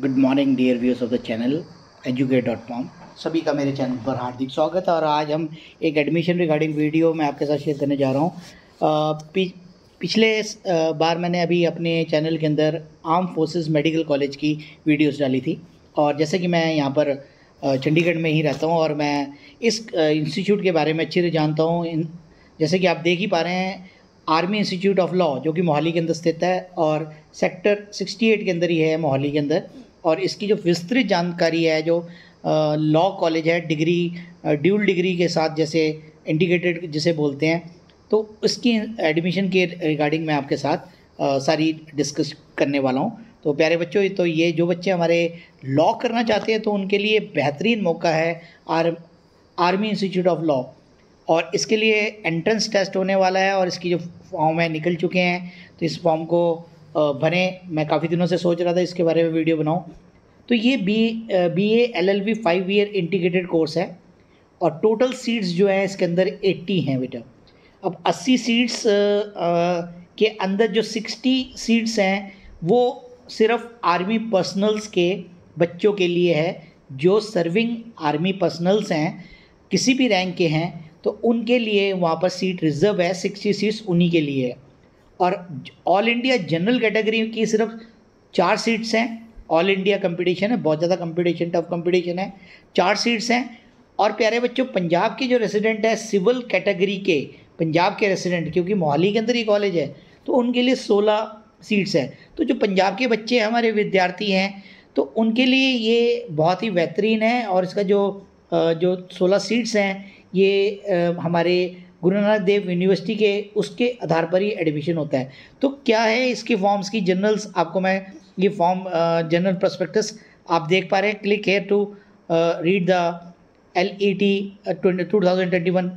Good morning dear viewers of the channel educate dot com सभी का मेरे channel पर हार्दिक स्वागत है और आज हम एक एडमिशन रिगार्डिंग वीडियो मैं आपके साथ शेयर करने जा रहा हूँ। पिछले बार मैंने अभी अपने चैनल के अंदर आर्म फोर्सेस मेडिकल कॉलेज की वीडियोस डाली थी और जैसे कि मैं यहाँ पर चंडीगढ़ में ही रहता हूँ और मैं इस इंस्टीट्यूट के बारे में अच्छे से जानता हूँ। जैसे कि आप देख ही पा रहे हैं आर्मी इंस्टीट्यूट ऑफ़ लॉ जो कि मोहाली के अंदर स्थित है और सेक्टर 68 के अंदर ही है मोहाली के अंदर। और इसकी जो विस्तृत जानकारी है जो लॉ कॉलेज है डिग्री ड्यूल डिग्री के साथ जैसे इंडिकेटेड जिसे बोलते हैं तो उसकी एडमिशन के रिगार्डिंग मैं आपके साथ आ, सारी डिस्कस करने वाला हूँ। तो प्यारे बच्चों तो ये जो बच्चे हमारे लॉ करना चाहते हैं तो उनके लिए बेहतरीन मौका है R army institute of law और इसके लिए एंट्रेंस टेस्ट होने वाला है और इसकी जो फॉर्म है निकल चुके हैं तो इस फॉर्म को बने। मैं काफ़ी दिनों से सोच रहा था इसके बारे में वीडियो बनाऊँ। तो ये B B A L L B five year integrated course है और टोटल सीट्स जो है इसके अंदर एट्टी हैं बेटा। अब अस्सी सीट्स के अंदर जो सिक्सटी सीट्स हैं, वो सिर्फ़ आर्मी पर्सनल्स के बच्चों के लिए है, जो सर्विंग आर्मी पर्सनल्स हैं, किसी भी रैंक के हैं तो उनके लिए वहाँ पर सीट रिज़र्व है सिक्सटी सीट्स उन्हीं के लिए। है और ऑल इंडिया जनरल कैटेगरी की सिर्फ़ चार सीट्स हैं। ऑल इंडिया कंपटीशन है, बहुत ज़्यादा कंपटीशन टफ कंपटीशन है। चार सीट्स हैं। और प्यारे बच्चों, पंजाब के जो रेसिडेंट है सिविल कैटेगरी के, पंजाब के रेसिडेंट क्योंकि मोहाली के अंदर ही कॉलेज है तो उनके लिए सोलह सीट्स हैं। तो जो पंजाब के बच्चे हमारे विद्यार्थी हैं तो उनके लिए ये बहुत ही बेहतरीन है। और इसका जो जो सोलह सीट्स हैं, ये हमारे गुरु नानक देव यूनिवर्सिटी के उसके आधार पर ही एडमिशन होता है। तो क्या है इसके फॉर्म्स की जनरल्स आपको मैं ये फॉर्म जनरल प्रोस्पेक्टस आप देख पा रहे हैं। Click here to read the L E T two thousand twenty one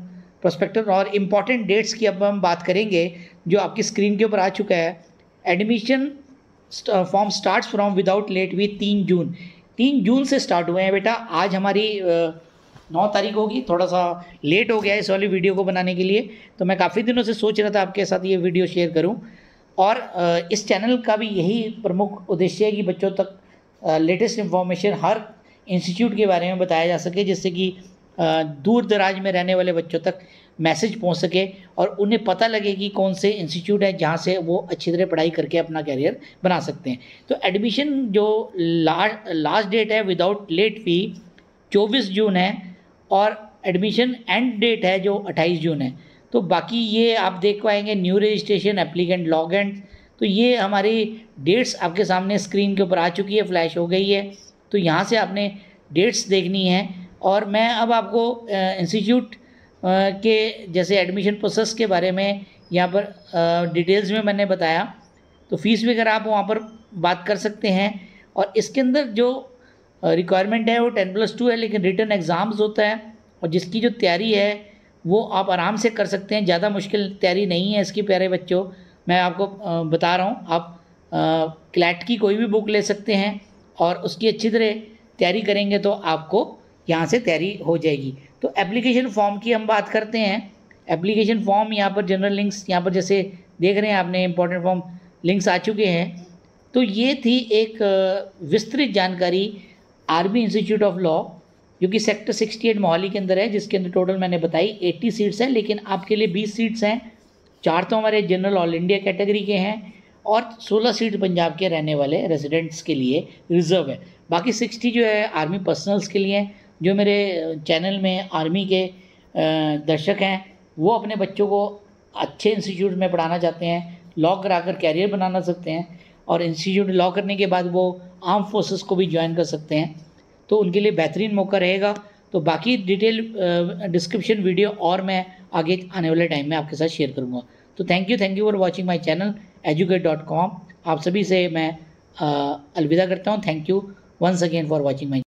और इंपॉर्टेंट डेट्स की अब हम बात करेंगे जो आपकी स्क्रीन के ऊपर आ चुका है। Admission form start from without late we तीन जून। तीन जून से स्टार्ट हुए हैं बेटा। आज हमारी uh, नौ तारीख होगी, थोड़ा सा लेट हो गया इस वाली वीडियो को बनाने के लिए तो मैं काफ़ी दिनों से सोच रहा था आपके साथ ये वीडियो शेयर करूँ। और इस चैनल का भी यही प्रमुख उद्देश्य है कि बच्चों तक लेटेस्ट इन्फॉर्मेशन हर इंस्टीट्यूट के बारे में बताया जा सके, जिससे कि दूर दराज में रहने वाले बच्चों तक मैसेज पहुँच सके और उन्हें पता लगे कि कौन से इंस्टीट्यूट है जहाँ से वो अच्छी तरह पढ़ाई करके अपना कैरियर बना सकते हैं। तो एडमिशन जो लास्ट लास्ट डेट है विदाउट लेट फ़ी चौबीस जून है और एडमिशन एंड डेट है जो 28 जून है। तो बाकी ये आप देख पाएँगे new registration applicant log and तो ये हमारी डेट्स आपके सामने स्क्रीन के ऊपर आ चुकी है फ्लैश हो गई है। तो यहाँ से आपने डेट्स देखनी है। और मैं अब आपको इंस्टीट्यूट के जैसे एडमिशन प्रोसेस के बारे में यहाँ पर डिटेल्स में मैंने बताया। तो फ़ीस वगैरह आप वहाँ पर बात कर सकते हैं। और इसके अंदर जो रिक्वायरमेंट है, वो टेन प्लस टू है, लेकिन रिटर्न एग्ज़ाम्स होता है, और जिसकी जो तैयारी है, वो आप आराम से कर सकते हैं, ज़्यादा मुश्किल तैयारी नहीं है इसकी, प्यारे बच्चों। मैं आपको बता रहा हूँ, आप क्लैट की कोई भी बुक ले सकते हैं, और उसकी अच्छी तरह तैयारी करेंगे तो आपको यहाँ से तैयारी हो जाएगी। तो एप्लीकेशन फॉर्म की हम बात करते हैं। एप्लीकेशन फॉर्म यहाँ पर जनरल लिंक्स यहाँ पर जैसे देख रहे हैं आपने इंपॉर्टेंट फॉर्म लिंक्स आ चुके हैं। तो ये थी एक विस्तृत जानकारी आर्मी इंस्टीट्यूट ऑफ़ लॉ, जो कि सेक्टर 68 मोहाली के अंदर है, जिसके अंदर टोटल मैंने बताई 80 सीट्स हैं, लेकिन आपके लिए 20 सीट्स हैं। चार तो हमारे जनरल ऑल इंडिया कैटेगरी के हैं और 16 सीट पंजाब के रहने वाले रेजिडेंट्स के लिए रिज़र्व है। बाकी 60 जो है आर्मी पर्सनल्स के लिए हैं, जो मेरे चैनल में आर्मी के दर्शक हैं, वो अपने बच्चों को अच्छे इंस्टीट्यूट में पढ़ाना चाहते हैं लॉ करा कर कैरियर बनाना सकते हैं। और इंस्टीट्यूट लॉ करने के बाद वो आर्म फोर्सेस को भी ज्वाइन कर सकते हैं। तो उनके लिए बेहतरीन मौका रहेगा। तो बाकी डिटेल डिस्क्रिप्शन वीडियो और मैं आगे आने वाले टाइम में आपके साथ शेयर करूँगा। तो thank you thank you for watching my channel educate dot com आप सभी से मैं अलविदा करता हूँ। Thank you once again for watching my